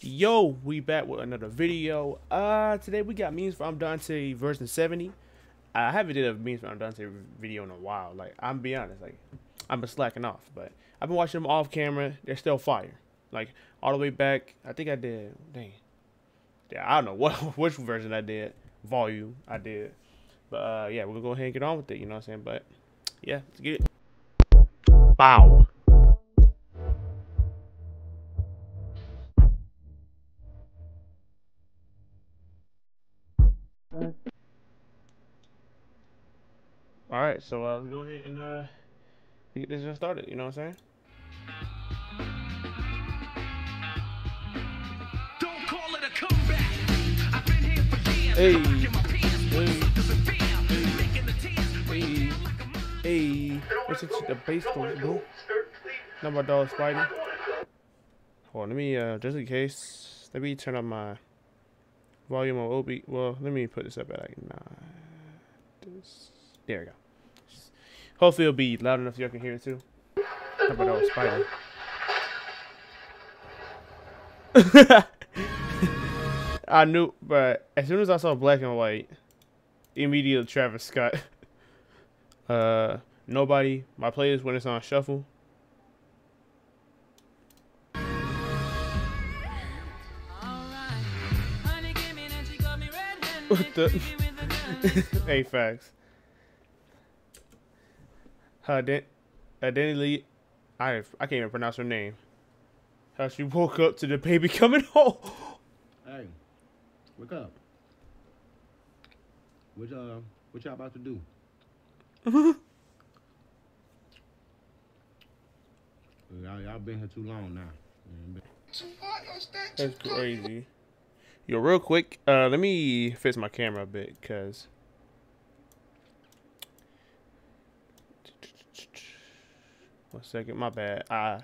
Yo, we back with another video. Uh, today we got memes for ImDontai version 70. I haven't did a memes for ImDontai video in a while. Like, I'm be honest, like, I've been slacking off, but I've been watching them off camera. They're still fire. Like, all the way back, I think I did, dang. Yeah, I don't know what which version I did, volume I did. But, uh, yeah, gonna go ahead and get on with it, you know what I'm saying? But, yeah, let's get it. Bow. So uh, let's go ahead and uh, get this just started. You know what I'm saying? Don't call it a comeback. I've been here for years. Hey. Rocking my pants, Hey. motherfuckers in the Hey, like a mother- hey, what's it? The bass boo. Not my dog Spidey. Hold on, let me uh, just in case, let me turn up my volume on OB. Well, let me put this up at like nine. This, there we go. Hopefully it'll be loud enough so y'all can hear it too. Not my dog Spidey. I knew, but as soon as I saw black and white, immediately Travis Scott. Uh, nobody. My playlist when it's on shuffle. What the? hey, facts. Her Danny I I can't even pronounce her name. How she woke up to the baby coming home. Hey, wake up. What uh, what y'all about to do? y'all, y'all been here too long now. That's crazy. Yo, real quick, uh, let me fix my camera a bit, cause. One second, my bad. I.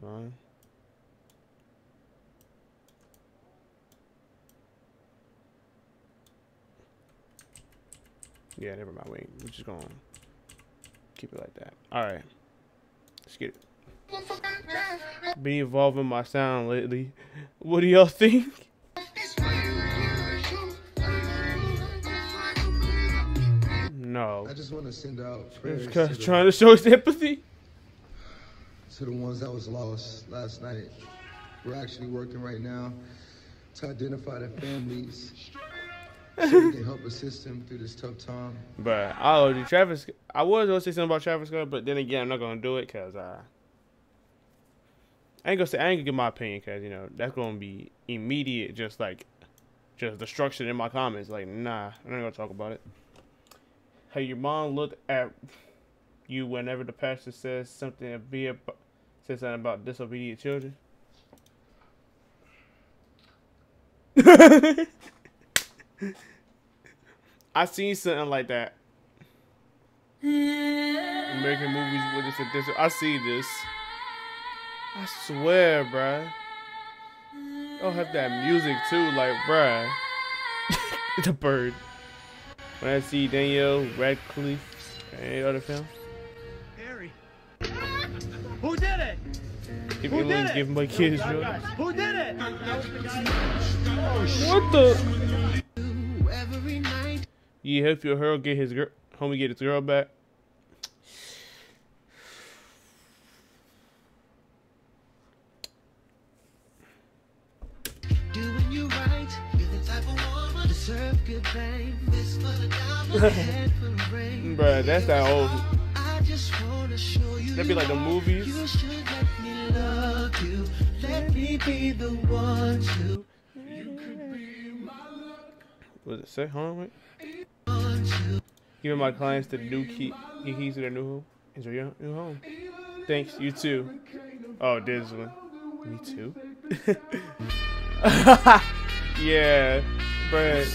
Hold on. Yeah, never mind. Wait, we're just gonna keep it like that. All right, let's get it been evolving my sound lately. What do y'all think? No. I just want to send out prayers to the, trying to show his empathy. to the ones that was lost last night. We're actually working right now to identify the families so we can help assist them through this tough time. But oh, the Travis. I was gonna say something about Travis Scott, but then again, I'm not gonna do it because uh, I ain't gonna say I ain't gonna give my opinion because you know that's gonna be immediate, just like just destruction in my comments. Like, nah, I'm not gonna talk about it. How your mom looked at you whenever the pastor says something be about, says something about disobedient children. I seen something like that. American movies with this. I see this. I swear, bruh. Don't have that music too, like, bruh. the bird. When I see Daniel Radcliffe, any other film, Harry. Who did it? if Who did it? give my kids joy. Who did it? What the? You help your hero get his girl, homie get his girl back. Bruh, that's that old. I just wanna show you. That'd be like the movies. You should let me love you. Let me be the one to. What does it say? Hold on, wait. Giving my clients the new key, key keys to their new home. Enjoy your new home. Thanks, you too. Oh, this one. Me too. yeah, but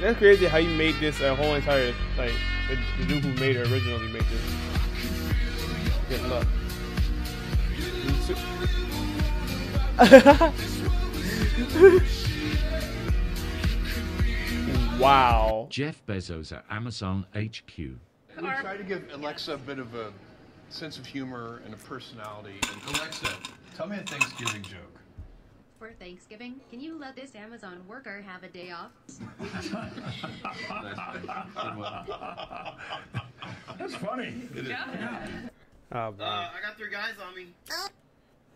that's crazy how you made this a whole entire like the, the dude who made it originally made this. Good luck. Wow. Jeff Bezos at Amazon HQ. We tried to give Alexa a bit of a sense of humor and a personality. And Alexa, tell me a Thanksgiving joke. For Thanksgiving, can you let this Amazon worker have a day off? That's funny. Oh, bro. Uh, I got three guys on me.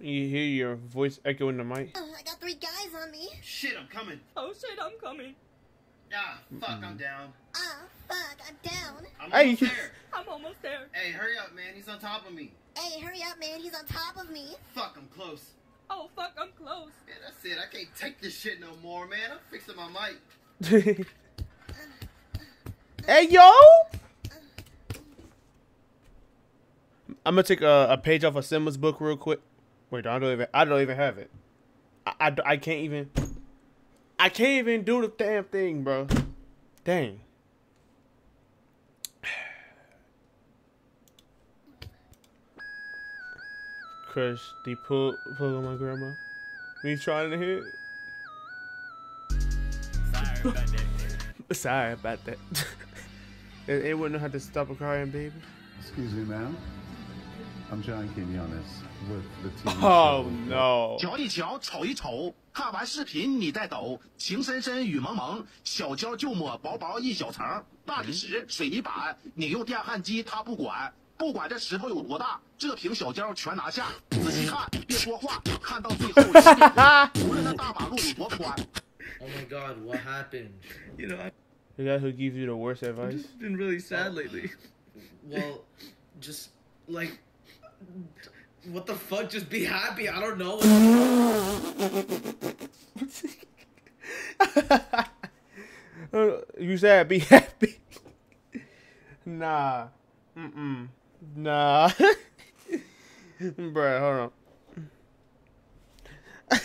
you hear your voice echo in the mic? I got three guys on me. Shit, I'm coming. Oh shit, I'm coming. Ah, fuck, I'm down. Ah, fuck, I'm down. I'm Hey. almost there. I'm almost there. Hey, hurry up, man. He's on top of me. Hey, hurry up, man. He's on top of me. Fuck, I'm close. Oh fuck, I'm close. Yeah, that's it. I can't take this shit no more, man. I'm fixing my mic. hey, yo! I'm gonna take a, a page off of Simba's book real quick. Wait, I don't even. I don't even have it. I, I, I can't even. I can't even do the damn thing, bro. Dang. Crush the pull pull on my grandma. Me trying to hit. Sorry about that. Sorry about that. it, it wouldn't have to stop a crying baby. Excuse me, ma'am. I'm John Quinones with the TV Oh show. no. 瞧一瞧，瞅一瞅，看完视频你再抖，情深深雨蒙蒙，小胶就抹薄薄一小层，大理石、水泥板，你用电焊机他不管， 不管这石头有多大，这瓶小胶全拿下，仔细看，别说话，看到最后一定懂无论那大马路有多宽。 Oh my god, what happened? You know, I've The guy who gives you the worst advice. been really sad lately. Well, just like what the fuck? Just be happy. I don't know. Uh, you said be happy. nah. Mm-mm. Nah. Bruh, hold on.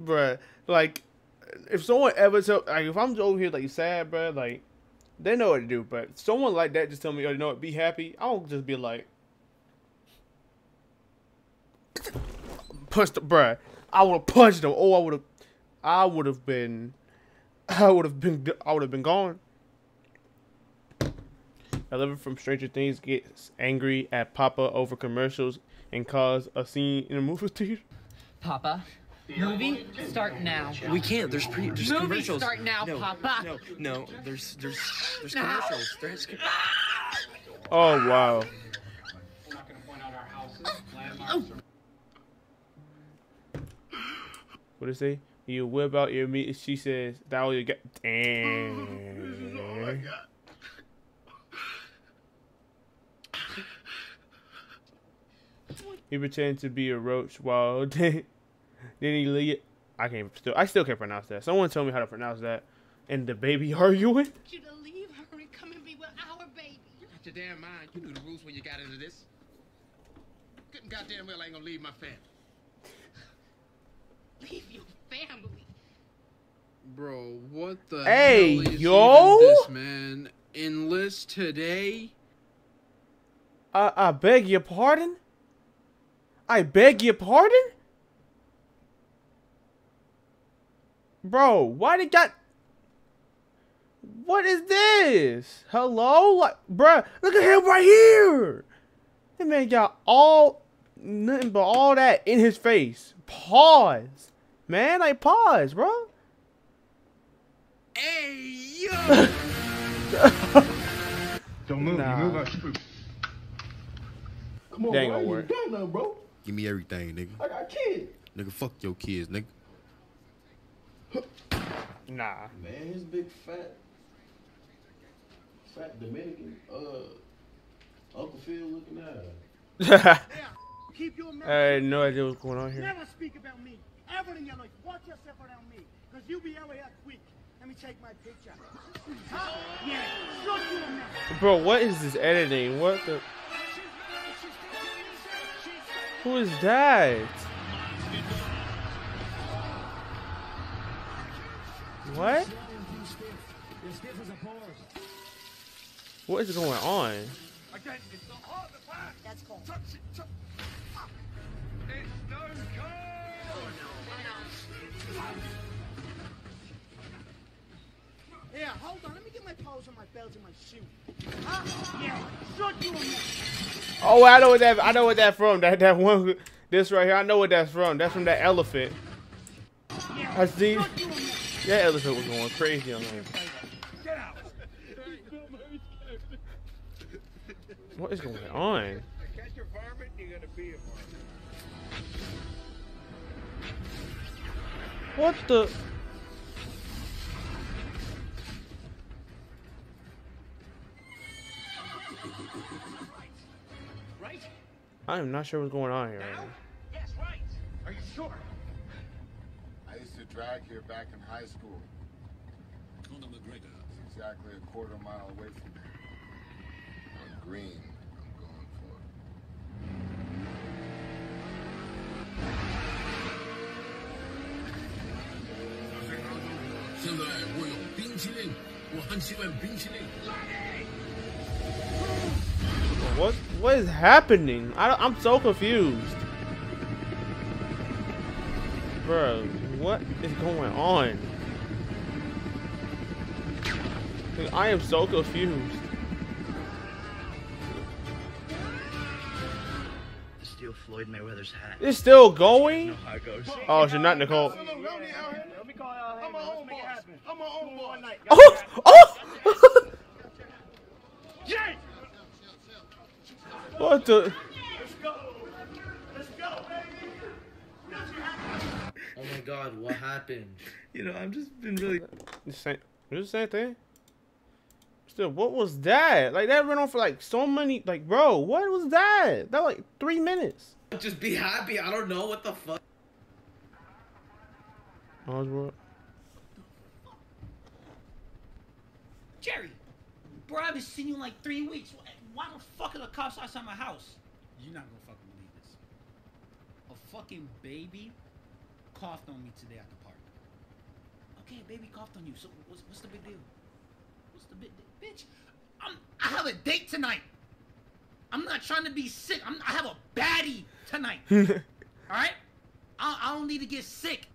Bruh, like, if someone ever tell, like, if I'm over here, like, sad, bruh, like, they know what to do, but someone like that just tell me, oh, you know what, be happy, I'll just be like, punch the, bruh, I would have punched them, oh, I would have, I would have been, I would have been, I would have been gone. Eleven from Stranger Things gets angry at Papa over commercials and cause a scene in a movie theater. Papa. Movie start now. We can't. There's pre. There's Movie commercials. start now, no, Papa. No, no. There's there's there's Now. commercials. There's. co- Oh wow. What did it say? You whip out your meat. She says that all you got. Damn. He pretended to be a roach while then, then he leave. I can't still. I still can't pronounce that. Someone tell me how to pronounce that. And the baby arguing. you to leave her and come and be with our baby. You got your damn mind. You knew the rules when you got into this. Good and goddamn well I ain't gonna leave my family. Leave your family. Bro, what the Hey, hell is yo? even this, man? Enlist today? I I beg your pardon. I beg your pardon. Bro, why they got? What is this? Hello, like, bruh, look at him right here. That man got all nothing but all that in his face. Pause, man. Like pause, bro. Hey, yo! Don't move. Nah. You move out. Shoot. Come on, That ain't bro. I gonna ain't work. even got nothing, bro. Give me everything, nigga. I got kids. Nigga, fuck your kids, nigga. Nah. Man, his big fat, fat Dominican, uh, Uncle Phil looking at. Keep your mouth I had no idea what's going on here. Never speak about me. Ever in your life. Watch yourself around me. Because you'll be out here quick. Let me take my picture. Huh? Yeah. Shut your mouth. Bro, what is this editing? What the? Who is that? What? What is going on? Here, hold on. Let me get my clothes and my belt and my shoe. Yeah, you. Oh, I know what that. I know what that from. That that one. This right here. I know what that's from. That's from that elephant. I see. That elephant was going crazy on him. What is going on? Catch a I am not sure what's going on here. right now. Yes, right. Are you sure? I used to drag here back in high school. Conor McGregor. It's exactly a quarter mile away from me. On green, I'm going for. 现在我有冰淇淋，我很喜欢冰淇淋。 What what is happening? I, I'm so confused. Bro, what is going on? Like, I am so confused. Steal Floyd Mayweather's hat. It's still going? You know oh, oh, it. Oh, she's not Nicole. Let me call out. I'm my own boss. I'm my own boss. Oh! Oh! Jay! What the? Let's go. Let's go, baby. Oh my god, what happened? You know, I've just been really. The same, it's the same thing. Still, what was that? Like that went on for like so many. Like, bro, what was that? That was like three minutes. Just be happy. I don't know what the fuck. Oswald. Jerry, bro, I haven't seen you in like three weeks. Why- Why the fuck are the cops outside my house? You're not gonna fucking believe this. A fucking baby coughed on me today at the park. Okay, baby coughed on you. So what's, what's the big deal? What's the big deal? Bitch, I'm, I have a date tonight. I'm not trying to be sick. I'm, I have a baddie tonight. All right? I, I don't need to get sick.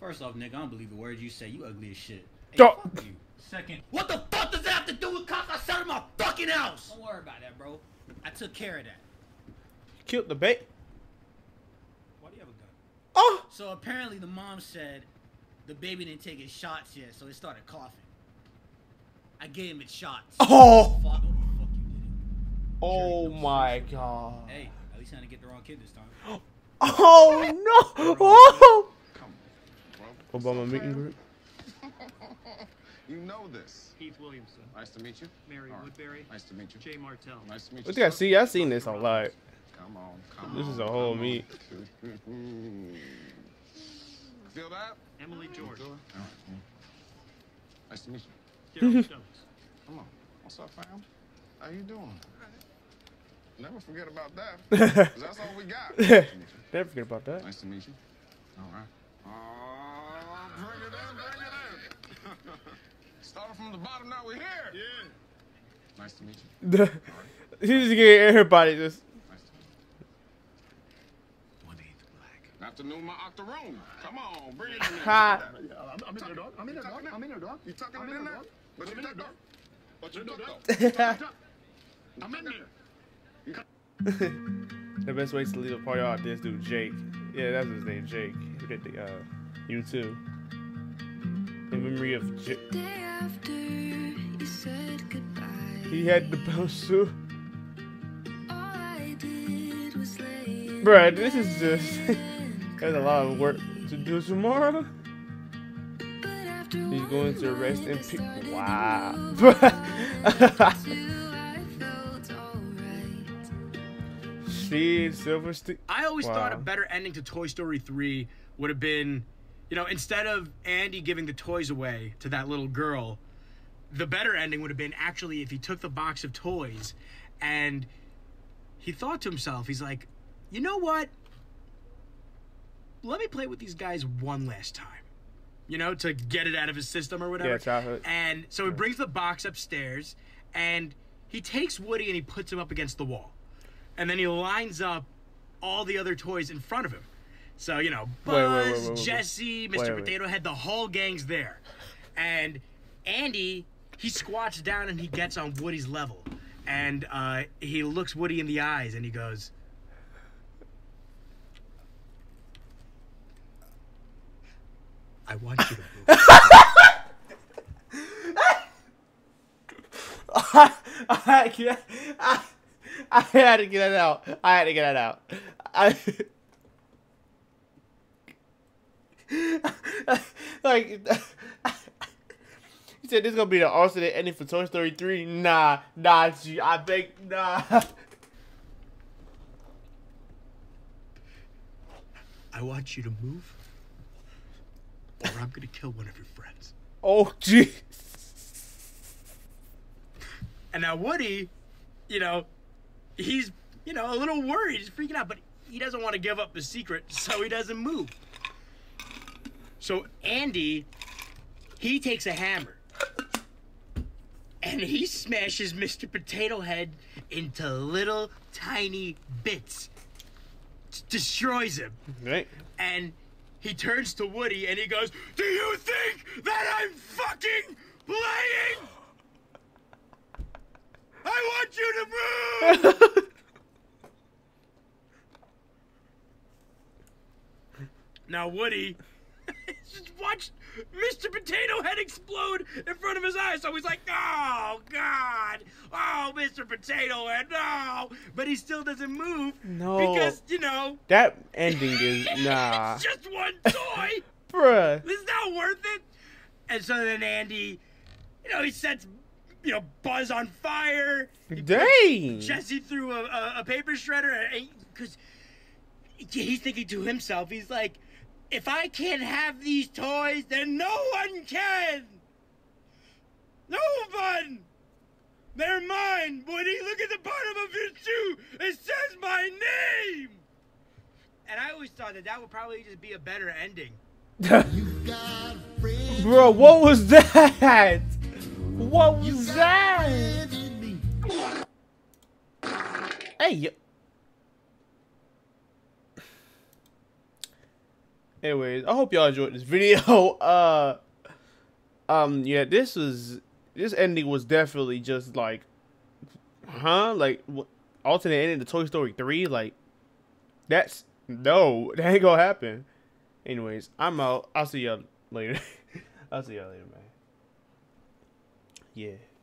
First off, nigga, I don't believe the words you say. You ugly as shit. Hey, fuck you. Second, what the fuck does that have to do with cops outside of my fucking house? Don't worry about that, bro. I took care of that. Killed the bait. Why do you have a gun? Oh! So apparently the mom said the baby didn't take his shots yet, so it started coughing. I gave him his shots. Oh! Fuck, Oh my god. Hey, at least I didn't get the wrong kid this time. Oh no! Oh! Obama meeting group. You know this. Keith Williamson. Nice to meet you. Mary All right. Woodbury. Nice to meet you. Jay Martell. Nice to meet you. What think I see? I've seen this a lot. Come on, come This is a whole meet. Feel that? Emily George. All right. Nice to meet you. Daryl Stokes. Come on. What's up, fam? How you doing? Never forget about that. that's all we got. Nice to meet you. Never forget about that. Nice to meet you. All right. Oh, bring it in, bring it in. Started from the bottom, now we're here. Yeah. Nice to meet you. He just get everybody just. Afternoon, my octoroon. Come on, bring it in there. Ha. Yeah, I'm, I'm in there, dog. I'm in there, dog. I'm in there, dog. You tucking it in there? But you tuck, dog. But you tuck, dog. I'm in there. the best way to leave a party off this dude, Jake. Yeah, that's his name, Jake. He did the uh, you too. In memory of Jake. He had the bounce too. Bruh, this is just. There's a lot of work to do tomorrow. He's going to rest in peace. Wow. Speed, Silverstein. I always thought a better ending to Toy Story 3 would have been, you know, instead of Andy giving the toys away to that little girl, the better ending would have been actually if he took the box of toys and he thought to himself, he's like, you know what? Let me play with these guys one last time. You know, to get it out of his system or whatever. Yeah, childhood. And so he brings the box upstairs and he takes Woody and he puts him up against the wall. And then he lines up all the other toys in front of him. So, you know, Buzz, wait, wait, wait. Jessie, Mr. Potato Head, the whole gang's there. And Andy, he squats down and he gets on Woody's level. and uh, he looks Woody in the eyes and he goes, "I want you to move." I, I, I, I had to get it out. I had to get it out. I, like, he said this is gonna be the alternate ending for Toy Story 3. Nah, nah, G, I beg, nah. I want you to move, or I'm gonna kill one of your friends. Oh, gee. And now Woody, you know, he's you know a little worried, he's freaking out, but he doesn't want to give up the secret, so he doesn't move. So Andy, he takes a hammer and he smashes Mr. Potato Head into little tiny bits, destroys him. Right. And he turns to Woody and he goes, "Do you think that I'm fucking playing?" I want you to move! now, Woody just watched Mr. Potato Head explode in front of his eyes. So he's like, oh, God. Oh, Mr. Potato Head, no. But he still doesn't move. No. Because, you know, That ending is, nah. it's just one toy. Bruh. It's not worth it. And so then Andy, you know, he sets, you know, Buzz on fire. Dang. Jessie through a, a, a paper shredder because he's thinking to himself, he's like, if I can't have these toys, then no one can. No one. They're mine, Woody. Look at the bottom of your shoe. It says my name. And I always thought that that would probably just be a better ending. Bro, what was that? What was that? Hey, Anyways, I hope y'all enjoyed this video. Uh, um, yeah, this was this ending was definitely just like, huh? Like, what, alternate ending to Toy Story three? Like, that's no, that ain't gonna happen. Anyways, I'm out. I'll see y'all later. I'll see y'all later, man. Yeah.